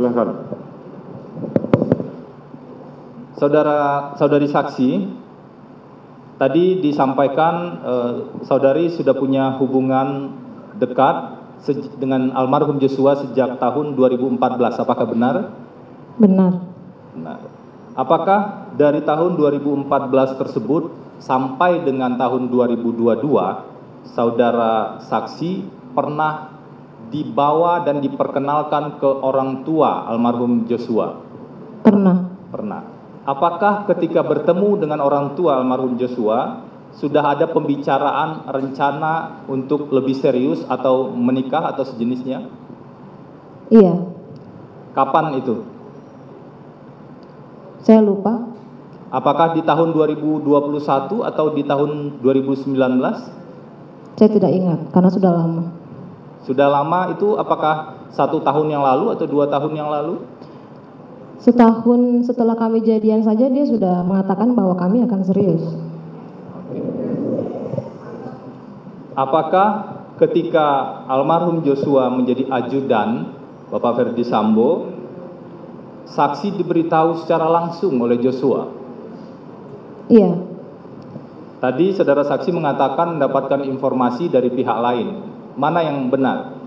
Silahkan. Saudara saudari saksi, tadi disampaikan eh, saudari sudah punya hubungan dekat dengan almarhum Joshua sejak tahun 2014. Apakah benar? Benar. Benar. Apakah dari tahun 2014 tersebut sampai dengan tahun 2022 saudara saksi pernah dibawa dan diperkenalkan ke orang tua almarhum Joshua? Pernah. Pernah. Apakah ketika bertemu dengan orang tua almarhum Joshua sudah ada pembicaraan rencana untuk lebih serius atau menikah atau sejenisnya? Iya. Kapan itu? Saya lupa. Apakah di tahun 2021 atau di tahun 2019? Saya tidak ingat karena sudah lama. Sudah lama itu apakah satu tahun yang lalu atau dua tahun yang lalu? Setahun setelah kami jadian saja dia sudah mengatakan bahwa kami akan serius. Apakah ketika almarhum Joshua menjadi ajudan Bapak Ferdi Sambo, saksi diberitahu secara langsung oleh Joshua? Iya. Tadi saudara saksi mengatakan mendapatkan informasi dari pihak lain. Mana yang benar?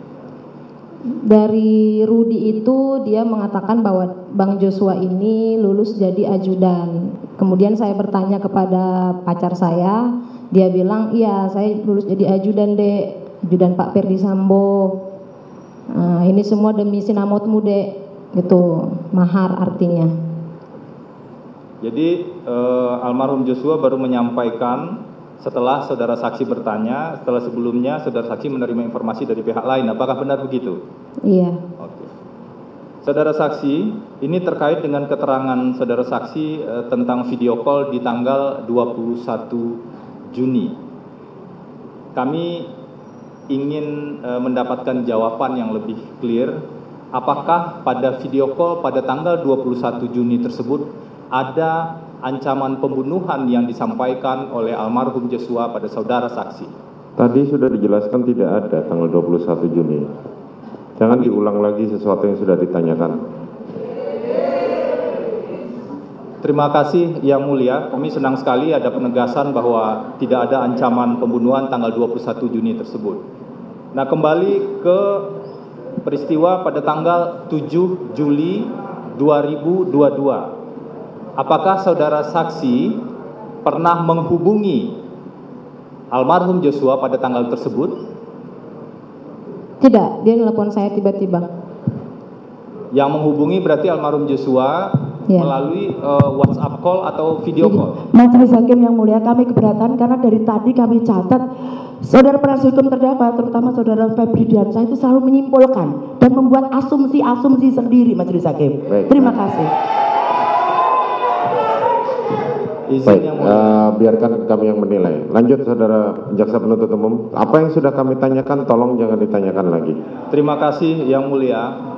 Dari Rudi itu dia mengatakan bahwa Bang Joshua ini lulus jadi ajudan. Kemudian saya bertanya kepada pacar saya, dia bilang, "Iya, saya lulus jadi ajudan, Dek. Ajudan Pak Ferdi Sambo. Nah, ini semua demi sinamotmu, Dek." Gitu, mahar artinya. Jadi eh, almarhum Joshua baru menyampaikan setelah saudara saksi bertanya, setelah sebelumnya saudara saksi menerima informasi dari pihak lain. Apakah benar begitu? Iya. Oke. Saudara saksi, ini terkait dengan keterangan saudara saksi eh, tentang video call di tanggal 21 Juni. Kami ingin eh, mendapatkan jawaban yang lebih clear. Apakah pada video call pada tanggal 21 Juni tersebut ada ancaman pembunuhan yang disampaikan oleh almarhum Joshua pada saudara saksi? Tadi sudah dijelaskan tidak ada tanggal 21 Juni. Jangan diulang lagi sesuatu yang sudah ditanyakan. Terima kasih Yang Mulia, kami senang sekali ada penegasan bahwa tidak ada ancaman pembunuhan tanggal 21 Juni tersebut. Nah kembali ke peristiwa pada tanggal 7 Juli 2022. Apakah saudara saksi pernah menghubungi almarhum Joshua pada tanggal tersebut? Tidak, dia nelpon saya tiba-tiba. Yang menghubungi berarti almarhum Joshua Iya. melalui eh, WhatsApp call atau video call? Majelis Hakim yang mulia kami keberatan karena dari tadi kami catat saudara penasihat hukum terdakwa terutama saudara Febri Diansyah itu selalu menyimpulkan dan membuat asumsi-asumsi sendiri Majelis Hakim. Baik. Terima kasih. Baik, eh, biarkan kami yang menilai. Lanjut saudara jaksa penuntut umum. Apa yang sudah kami tanyakan tolong jangan ditanyakan lagi. Terima kasih Yang Mulia.